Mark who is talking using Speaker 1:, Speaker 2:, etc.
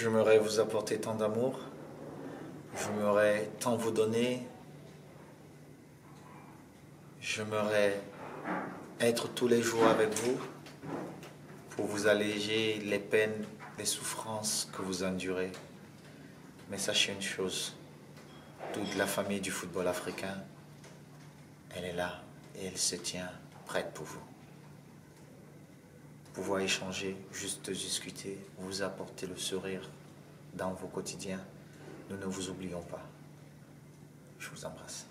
Speaker 1: J'aimerais vous apporter tant d'amour. J'aimerais tant vous donner. J'aimerais être tous les jours avec vous pour vous alléger les peines, les souffrances que vous endurez. Mais sachez une chose, toute la famille du football africain, elle est là et elle se tient prête pour vous. Pouvoir échanger, juste discuter, vous apporter le sourire dans vos quotidiens. Nous ne vous oublions pas. Je vous embrasse.